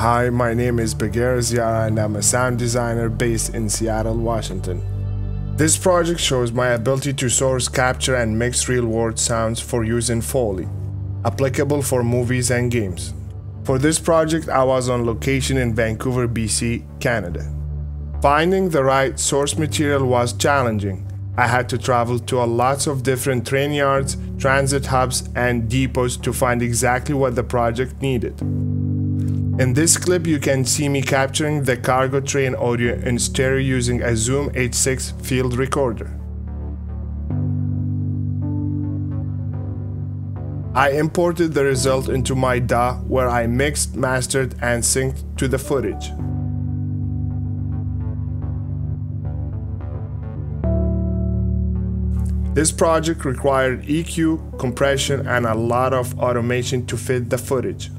Hi, my name is Bagera Zyara and I'm a sound designer based in Seattle, Washington. This project shows my ability to source, capture, and mix real world sounds for use in Foley, applicable for movies and games. For this project, I was on location in Vancouver, BC, Canada. Finding the right source material was challenging. I had to travel to a lots of different train yards, transit hubs, and depots to find exactly what the project needed. In this clip, you can see me capturing the cargo train audio in stereo using a Zoom H6 field recorder. I imported the result into my DAW where I mixed, mastered, and synced to the footage. This project required EQ, compression, and a lot of automation to fit the footage.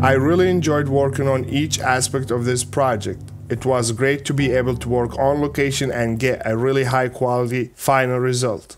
I really enjoyed working on each aspect of this project. It was great to be able to work on location and get a really high quality final result.